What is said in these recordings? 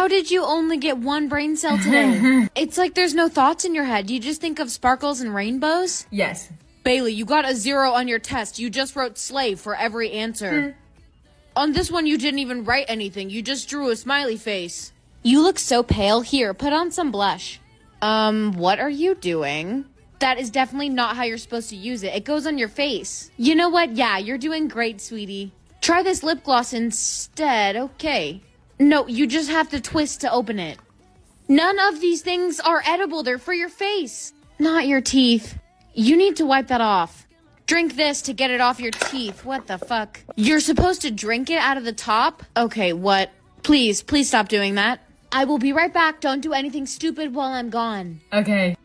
How did you only get one brain cell today? it's like there's no thoughts in your head. You just think of sparkles and rainbows? Yes. Bailey, you got a zero on your test. You just wrote slave for every answer. on this one, you didn't even write anything. You just drew a smiley face. You look so pale. Here, put on some blush. Um, what are you doing? That is definitely not how you're supposed to use it. It goes on your face. You know what? Yeah, you're doing great, sweetie. Try this lip gloss instead. Okay. No, you just have to twist to open it. None of these things are edible. They're for your face, not your teeth. You need to wipe that off. Drink this to get it off your teeth. What the fuck? You're supposed to drink it out of the top? Okay, what? Please, please stop doing that. I will be right back. Don't do anything stupid while I'm gone. Okay.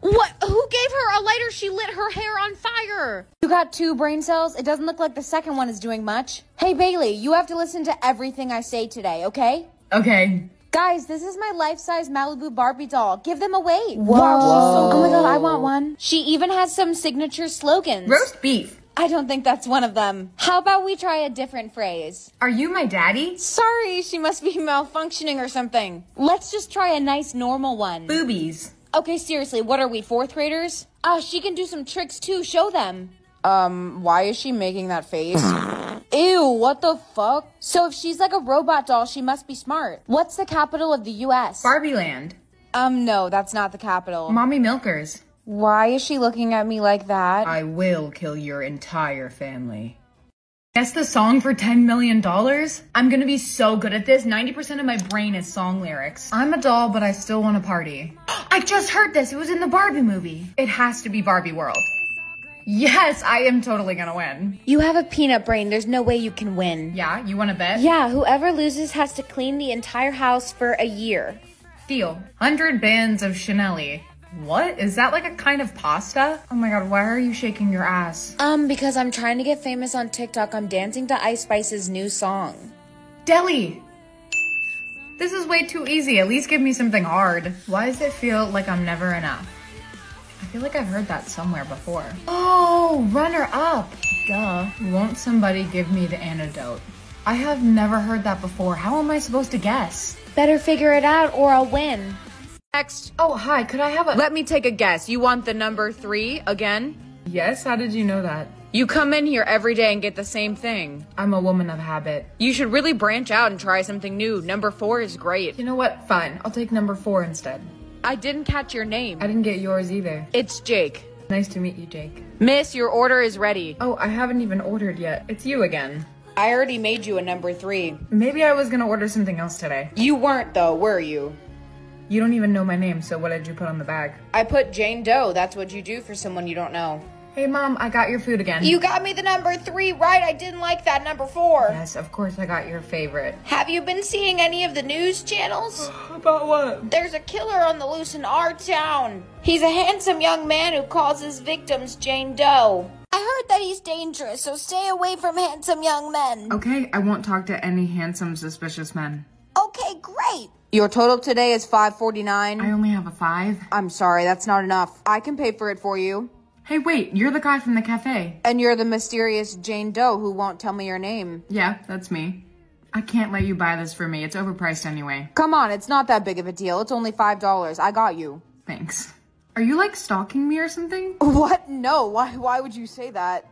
What? Who gave her a lighter? She lit her hair on fire. You got two brain cells? It doesn't look like the second one is doing much. Hey, Bailey, you have to listen to everything I say today, okay? Okay. Guys, this is my life-size Malibu Barbie doll. Give them away. Wow, she's so Oh my god, I want one. She even has some signature slogans. Roast beef. I don't think that's one of them. How about we try a different phrase? Are you my daddy? Sorry, she must be malfunctioning or something. Let's just try a nice normal one. Boobies. Okay, seriously, what are we, fourth graders? Uh, she can do some tricks too, show them. Um, why is she making that face? Ew, what the fuck? So if she's like a robot doll, she must be smart. What's the capital of the US? Barbie Land. um, no, that's not the capital. Mommy Milkers. Why is she looking at me like that? I will kill your entire family. Guess the song for $10 million? I'm gonna be so good at this. 90% of my brain is song lyrics. I'm a doll, but I still want to party. I just heard this. It was in the Barbie movie. It has to be Barbie World. Yes, I am totally gonna win. You have a peanut brain. There's no way you can win. Yeah, you wanna bet? Yeah, whoever loses has to clean the entire house for a year. Deal. 100 bands of Chanel. What? Is that like a kind of pasta? Oh my god, why are you shaking your ass? Um, because I'm trying to get famous on TikTok. I'm dancing to Ice Spice's new song. Deli! This is way too easy. At least give me something hard. Why does it feel like I'm never enough? I feel like I've heard that somewhere before. Oh, runner up. Duh. Won't somebody give me the antidote? I have never heard that before. How am I supposed to guess? Better figure it out or I'll win. Next. Oh, hi. Could I have a. Let me take a guess. You want the number three again? yes? How did you know that? You come in here every day and get the same thing. I'm a woman of habit. You should really branch out and try something new. Number four is great. You know what? Fine. I'll take number four instead. I didn't catch your name. I didn't get yours either. It's Jake. Nice to meet you, Jake. Miss, your order is ready. Oh, I haven't even ordered yet. It's you again. I already made you a number three. Maybe I was gonna order something else today. You weren't, though, were you? You don't even know my name, so what did you put on the bag? I put Jane Doe. That's what you do for someone you don't know. Hey, Mom, I got your food again. You got me the number three right. I didn't like that number four. Yes, of course I got your favorite. Have you been seeing any of the news channels? About what? There's a killer on the loose in our town. He's a handsome young man who calls his victims Jane Doe. I heard that he's dangerous, so stay away from handsome young men. Okay, I won't talk to any handsome, suspicious men. Your total today is 549. I only have a five. I'm sorry, that's not enough. I can pay for it for you. Hey, wait, you're the guy from the cafe. And you're the mysterious Jane Doe who won't tell me your name. Yeah, that's me. I can't let you buy this for me. It's overpriced anyway. Come on, it's not that big of a deal. It's only $5. I got you. Thanks. Are you like stalking me or something? What? No, why why would you say that?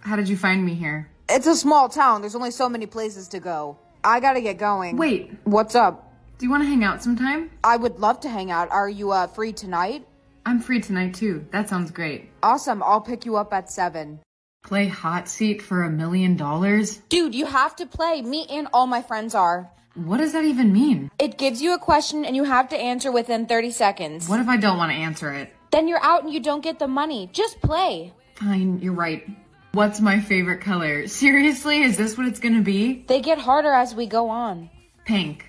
How did you find me here? It's a small town. There's only so many places to go. I gotta get going. Wait, What's up? Do you want to hang out sometime? I would love to hang out. Are you uh, free tonight? I'm free tonight too. That sounds great. Awesome. I'll pick you up at 7. Play hot seat for a million dollars? Dude, you have to play. Me and all my friends are. What does that even mean? It gives you a question and you have to answer within 30 seconds. What if I don't want to answer it? Then you're out and you don't get the money. Just play. Fine, you're right. What's my favorite color? Seriously, is this what it's gonna be? They get harder as we go on. Pink.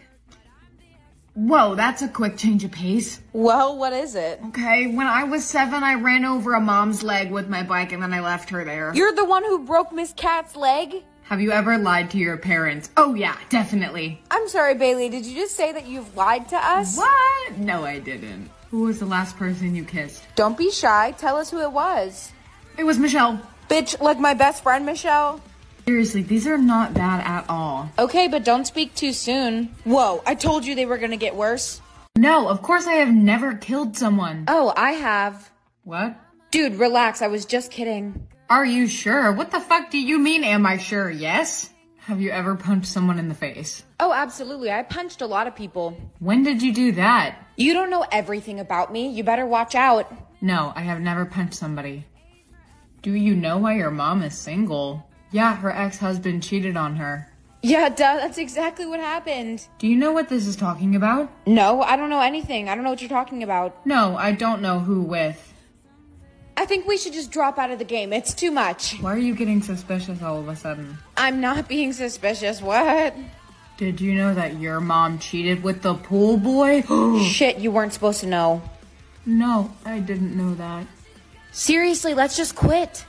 Whoa, that's a quick change of pace. Well, what is it? Okay, when I was seven, I ran over a mom's leg with my bike and then I left her there. You're the one who broke Miss Cat's leg? Have you ever lied to your parents? Oh, yeah, definitely. I'm sorry, Bailey. Did you just say that you've lied to us? What? No, I didn't. Who was the last person you kissed? Don't be shy. Tell us who it was. It was Michelle. Bitch, like my best friend, Michelle. Seriously, these are not bad at all. Okay, but don't speak too soon. Whoa, I told you they were gonna get worse. No, of course I have never killed someone. Oh, I have. What? Dude, relax, I was just kidding. Are you sure? What the fuck do you mean, am I sure? Yes? Have you ever punched someone in the face? Oh, absolutely, I punched a lot of people. When did you do that? You don't know everything about me, you better watch out. No, I have never punched somebody. Do you know why your mom is single? Yeah, her ex-husband cheated on her. Yeah, duh, that's exactly what happened. Do you know what this is talking about? No, I don't know anything. I don't know what you're talking about. No, I don't know who with. I think we should just drop out of the game. It's too much. Why are you getting suspicious all of a sudden? I'm not being suspicious. What? Did you know that your mom cheated with the pool boy? Shit, you weren't supposed to know. no, I didn't know that. Seriously, let's just quit.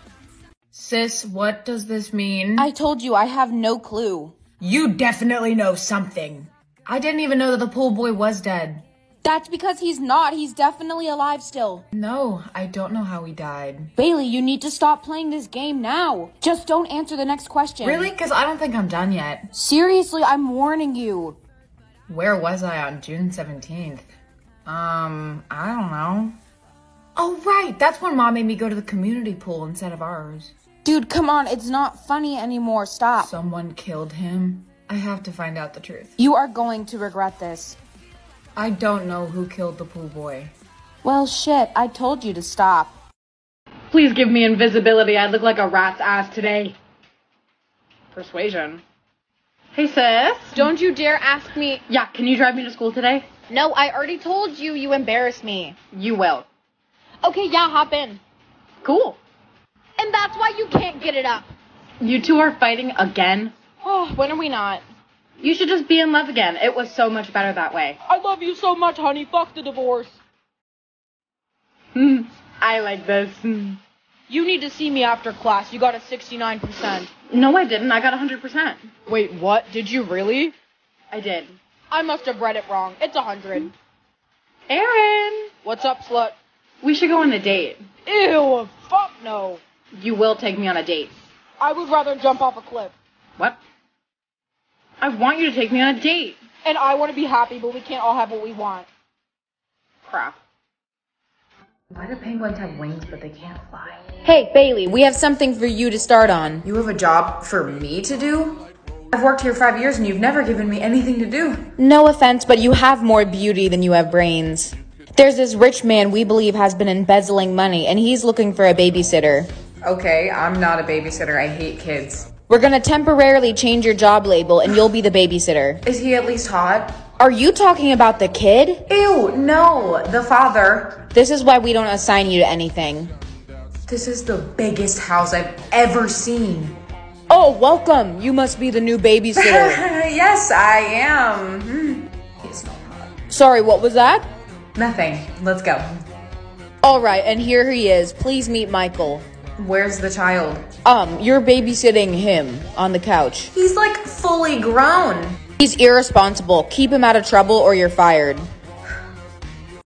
Sis, what does this mean? I told you I have no clue. You definitely know something. I didn't even know that the pool boy was dead. That's because he's not. He's definitely alive still. No, I don't know how he died. Bailey, you need to stop playing this game now. Just don't answer the next question. Really? Because I don't think I'm done yet. Seriously, I'm warning you. Where was I on June 17th? Um, I don't know. Oh, right. That's when mom made me go to the community pool instead of ours. Dude, come on. It's not funny anymore. Stop. Someone killed him. I have to find out the truth. You are going to regret this. I don't know who killed the pool boy. Well, shit. I told you to stop. Please give me invisibility. I look like a rat's ass today. Persuasion. Hey, sis. Don't you dare ask me. Yeah, can you drive me to school today? No, I already told you you embarrass me. You will. Okay, yeah, hop in. Cool. And that's why you can't get it up. You two are fighting again. Oh, when are we not? You should just be in love again. It was so much better that way. I love you so much, honey. Fuck the divorce. Hmm. I like this. You need to see me after class. You got a 69%. No, I didn't. I got 100%. Wait, what? Did you really? I did. I must have read it wrong. It's a 100. Aaron! What's up, slut? We should go on a date. Ew, fuck no. You will take me on a date. I would rather jump off a cliff. What? I want you to take me on a date. And I want to be happy, but we can't all have what we want. Crap. Why do penguins have wings but they can't fly? Hey, Bailey, we have something for you to start on. You have a job for me to do? I've worked here five years and you've never given me anything to do. No offense, but you have more beauty than you have brains. There's this rich man we believe has been embezzling money, and he's looking for a babysitter. Okay, I'm not a babysitter. I hate kids. We're gonna temporarily change your job label, and you'll be the babysitter. Is he at least hot? Are you talking about the kid? Ew, no, the father. This is why we don't assign you to anything. This is the biggest house I've ever seen. Oh, welcome! You must be the new babysitter. yes, I am. Hmm. He's not hot. Sorry, what was that? Nothing. Let's go. Alright, and here he is. Please meet Michael. Where's the child? Um, you're babysitting him on the couch. He's like fully grown. He's irresponsible. Keep him out of trouble or you're fired.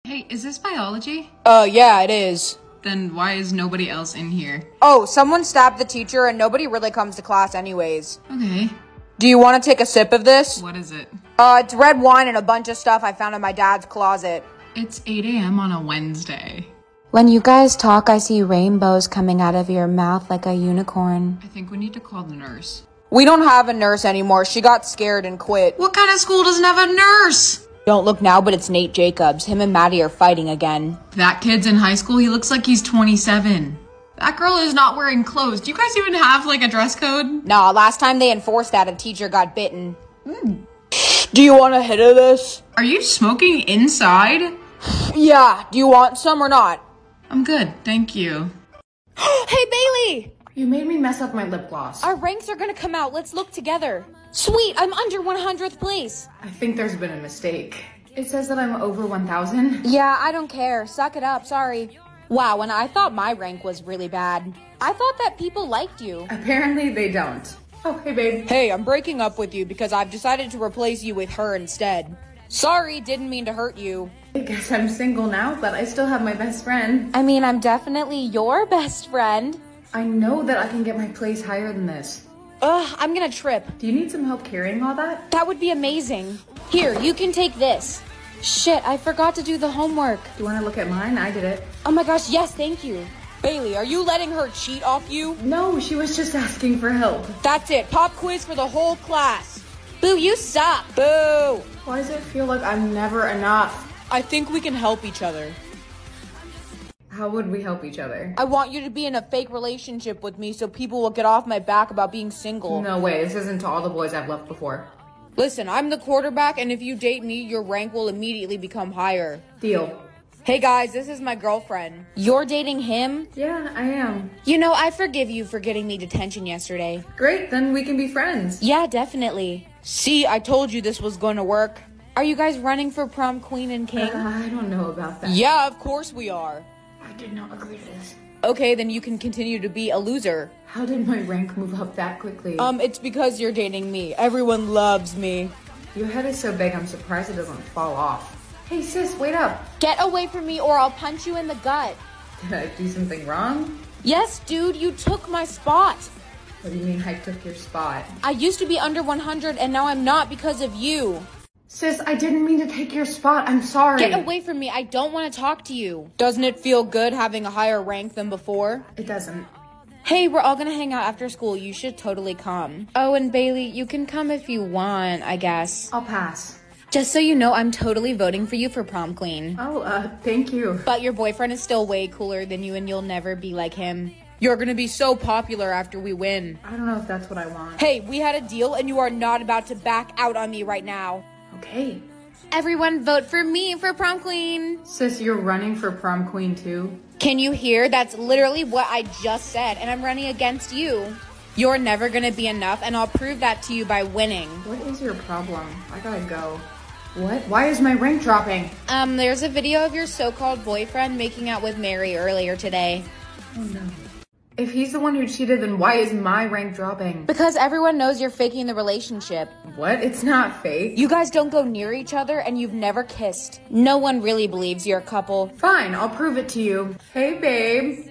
Hey, is this biology? Uh, yeah, it is. Then why is nobody else in here? Oh, someone stabbed the teacher and nobody really comes to class anyways. Okay. Do you want to take a sip of this? What is it? Uh, it's red wine and a bunch of stuff I found in my dad's closet. It's 8 a.m. on a Wednesday. When you guys talk, I see rainbows coming out of your mouth like a unicorn. I think we need to call the nurse. We don't have a nurse anymore. She got scared and quit. What kind of school doesn't have a nurse? Don't look now, but it's Nate Jacobs. Him and Maddie are fighting again. That kid's in high school. He looks like he's 27. That girl is not wearing clothes. Do you guys even have like a dress code? Nah, last time they enforced that, a teacher got bitten. Hmm. Do you want a hit of this? Are you smoking inside? Yeah. Do you want some or not? I'm good, thank you. hey, Bailey! You made me mess up my lip gloss. Our ranks are gonna come out. Let's look together. Sweet, I'm under 100th place. I think there's been a mistake. It says that I'm over 1,000. Yeah, I don't care. Suck it up. Sorry. Wow, and I thought my rank was really bad. I thought that people liked you. Apparently they don't. Oh, hey babe. Hey, I'm breaking up with you because I've decided to replace you with her instead. Sorry, didn't mean to hurt you. I guess I'm single now, but I still have my best friend. I mean, I'm definitely your best friend. I know that I can get my place higher than this. Ugh, I'm gonna trip. Do you need some help carrying all that? That would be amazing. Here, you can take this. Shit, I forgot to do the homework. Do you want to look at mine? I did it. Oh my gosh, yes, thank you. Bailey, are you letting her cheat off you? No, she was just asking for help. That's it. Pop quiz for the whole class. Boo, you suck. Boo! Why does it feel like I'm never enough? I think we can help each other. How would we help each other? I want you to be in a fake relationship with me so people will get off my back about being single. No way, this isn't to all the boys I've left before. Listen, I'm the quarterback, and if you date me, your rank will immediately become higher. Deal. Hey guys, this is my girlfriend. You're dating him? Yeah, I am. You know, I forgive you for getting me detention yesterday. Great, then we can be friends. Yeah, definitely. See, I told you this was gonna work. Are you guys running for prom queen and king? Uh, I don't know about that. Yeah, of course we are. I did not agree to this. Okay, then you can continue to be a loser. How did my rank move up that quickly? Um, it's because you're dating me. Everyone loves me. Your head is so big, I'm surprised it doesn't fall off. Hey sis, wait up. Get away from me or I'll punch you in the gut. Did I do something wrong? Yes, dude, you took my spot. What do you mean I took your spot? I used to be under 100 and now I'm not because of you. Sis, I didn't mean to take your spot. I'm sorry. Get away from me. I don't want to talk to you. Doesn't it feel good having a higher rank than before? It doesn't. Hey, we're all gonna hang out after school. You should totally come. Oh, and Bailey, you can come if you want, I guess. I'll pass. Just so you know, I'm totally voting for you for prom queen. Oh, uh, thank you. But your boyfriend is still way cooler than you, and you'll never be like him. You're gonna be so popular after we win. I don't know if that's what I want. Hey, we had a deal and you are not about to back out on me right now. Okay. Everyone vote for me for prom queen. Sis, you're running for prom queen too? Can you hear? That's literally what I just said, and I'm running against you. You're never gonna be enough, and I'll prove that to you by winning. What is your problem? I gotta go. What? Why is my rank dropping? Um, there's a video of your so-called boyfriend making out with Mary earlier today. Oh no. If he's the one who cheated, then why is my rank dropping? Because everyone knows you're faking the relationship. What? It's not fake. You guys don't go near each other and you've never kissed. No one really believes you're a couple. Fine, I'll prove it to you. Hey, babe.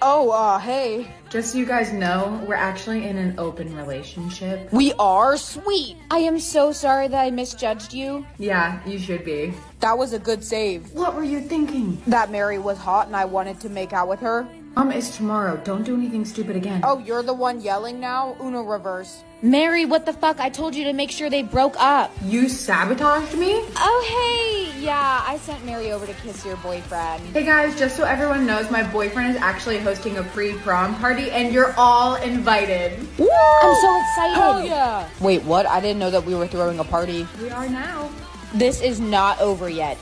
Oh, uh, hey. Just so you guys know, we're actually in an open relationship. We are sweet. I am so sorry that I misjudged you. Yeah, you should be. That was a good save. What were you thinking? That Mary was hot and I wanted to make out with her. Um, it's tomorrow. Don't do anything stupid again. Oh, you're the one yelling now? Uno reverse. Mary, what the fuck? I told you to make sure they broke up. You sabotaged me? Oh, hey. Yeah, I sent Mary over to kiss your boyfriend. Hey guys, just so everyone knows, my boyfriend is actually hosting a pre-prom party and you're all invited. Woo! I'm so excited. Hell yeah! Wait, what? I didn't know that we were throwing a party. We are now. This is not over yet.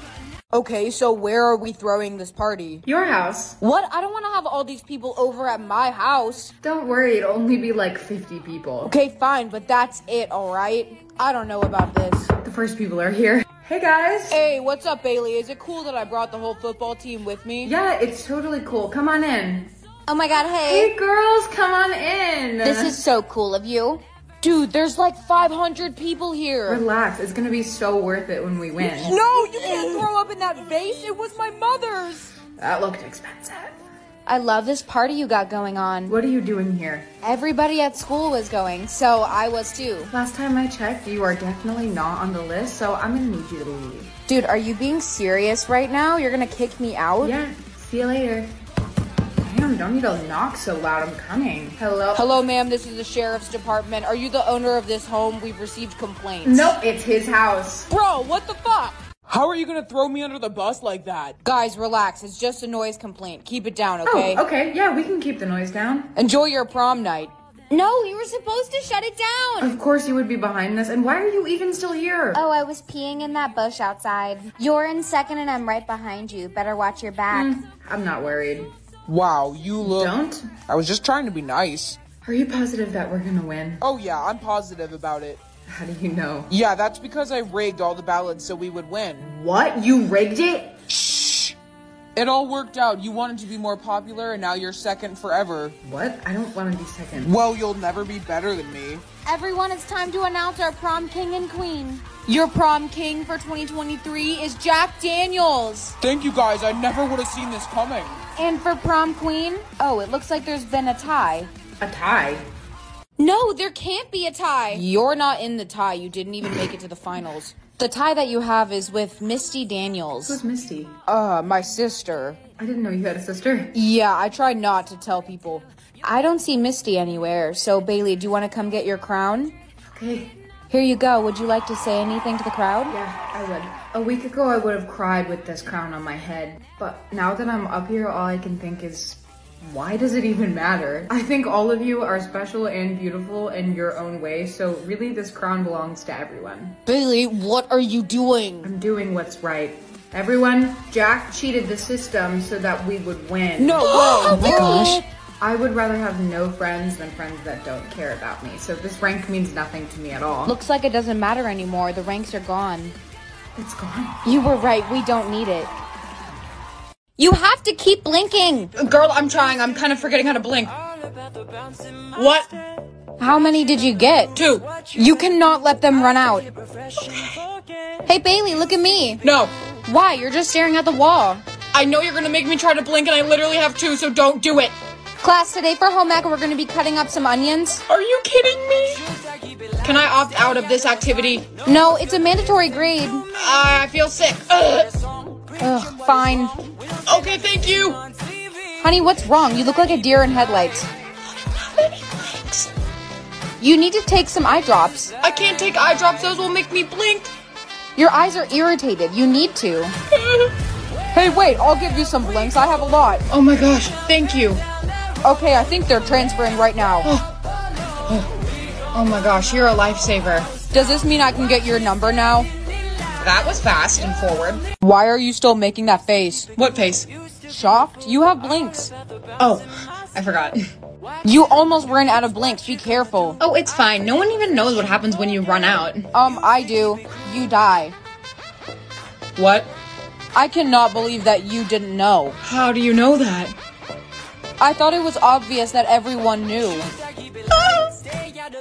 Okay, so where are we throwing this party? Your house. What? I don't want to have all these people over at my house. Don't worry, it'll only be like 50 people. Okay, fine, but that's it, alright? I don't know about this. The first people are here. Hey guys. Hey, what's up, Bailey? Is it cool that I brought the whole football team with me? Yeah, it's totally cool. Come on in. Oh my god, hey. Hey girls, come on in. This is so cool of you. Dude, there's like 500 people here. Relax, it's gonna be so worth it when we win. No, you can't throw up in that vase. It was my mother's. That looked expensive. I love this party you got going on. What are you doing here? Everybody at school was going, so I was too. Last time I checked, you are definitely not on the list, so I'm gonna need you to leave. Dude, are you being serious right now? You're gonna kick me out? Yeah, see you later. Damn, don't need to knock so loud. I'm coming. Hello? Hello, ma'am. This is the sheriff's department. Are you the owner of this home? We've received complaints. Nope, it's his house. Bro, what the fuck? How are you gonna throw me under the bus like that? Guys, relax. It's just a noise complaint. Keep it down, oh, okay? Oh, okay, yeah, we can keep the noise down. Enjoy your prom night. No, you were supposed to shut it down. Of course you would be behind this, and why are you even still here? Oh, I was peeing in that bush outside. You're in second and I'm right behind you. Better watch your back. Hmm, I'm not worried. Wow, you look. Don't? I was just trying to be nice. Are you positive that we're gonna win? Oh, yeah, I'm positive about it. How do you know? Yeah, that's because I rigged all the ballots so we would win. What? You rigged it? Shh! It all worked out. You wanted to be more popular, and now you're second forever. What? I don't want to be second. Well, you'll never be better than me. Everyone, it's time to announce our prom king and queen. Your prom king for 2023 is Jack Daniels. Thank you guys. I never would have seen this coming. And for prom queen, oh, it looks like there's been a tie. A tie? No, there can't be a tie. You're not in the tie. You didn't even make it to the finals. The tie that you have is with Misty Daniels. Who's Misty? Uh, my sister. I didn't know you had a sister. Yeah, I tried not to tell people. I don't see Misty anywhere. So, Bailey, do you want to come get your crown? Okay. Here you go. Would you like to say anything to the crowd? Yeah, I would. A week ago, I would have cried with this crown on my head. But now that I'm up here, all I can think is, why does it even matter? I think all of you are special and beautiful in your own way, so really this crown belongs to everyone. Bailey, what are you doing? I'm doing what's right. Everyone, Jack cheated the system so that we would win. No way. Oh my gosh. I would rather have no friends than friends that don't care about me, so this rank means nothing to me at all. Looks like it doesn't matter anymore. The ranks are gone. it's gone. You were right. We don't need it. You have to keep blinking. Girl, I'm trying. I'm kind of forgetting how to blink. What? How many did you get? Two. You cannot let them run out. Hey, Bailey, look at me. No. Why? You're just staring at the wall. I know you're gonna make me try to blink, and I literally have two, so don't do it. Class, today for home ec, we're going to be cutting up some onions. Are you kidding me? Can I opt out of this activity? No, it's a mandatory grade. I feel sick. Ugh. Ugh, fine. Okay, thank you. Honey, what's wrong? You look like a deer in headlights. You need to take some eye drops. I can't take eye drops, those will make me blink. Your eyes are irritated. You need to. Hey, wait, I'll give you some blinks. I have a lot. Oh my gosh, thank you. Okay, I think they're transferring right now. Oh, oh. oh my gosh, you're a lifesaver. Does this mean I can get your number now? That was fast and forward. Why are you still making that face? What face? Shocked? You have blinks. Oh, I forgot. You almost ran out of blinks. Be careful. Oh, it's fine. No one even knows what happens when you run out. Um, I do. You die. What? I cannot believe that you didn't know. How do you know that? I thought it was obvious that everyone knew.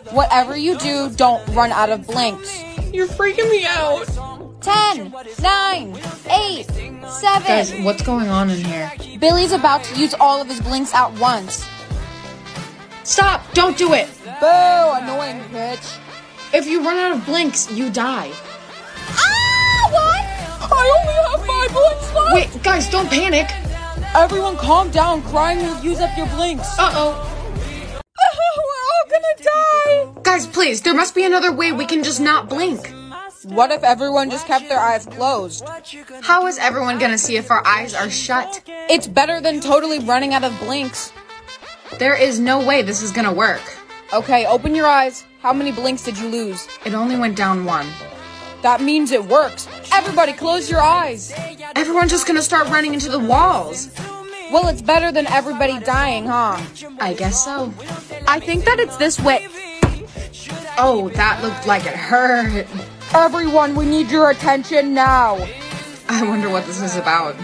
Whatever you do, don't run out of blinks. You're freaking me out. 10, 9, 8, 7. Guys, what's going on in here? Billy's about to use all of his blinks at once. Stop! Don't do it! Boo! Annoying bitch. If you run out of blinks, you die. Ah, what? I only have five blinks left. Wait, guys, don't panic. Everyone calm down. Crying will use up your blinks. Uh-oh. We're all gonna die. Guys, please, there must be another way we can just not blink. What if everyone just kept their eyes closed? How is everyone gonna see if our eyes are shut? It's better than totally running out of blinks. There is no way this is gonna work. Okay, open your eyes. How many blinks did you lose? It only went down one. That means it works. Everybody close your eyes. Everyone's just gonna start running into the walls. Well, it's better than everybody dying, huh? I guess so. I think that it's this way. Oh, that looked like it hurt. Everyone, we need your attention now. I wonder what this is about.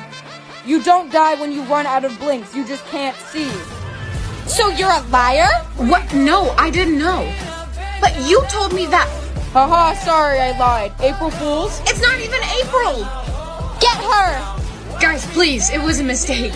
You don't die when you run out of blinks. You just can't see. So you're a liar? What? No, I didn't know. But you told me that. Haha, sorry I lied. April Fools? It's not even April! Get her! Guys, please, it was a mistake.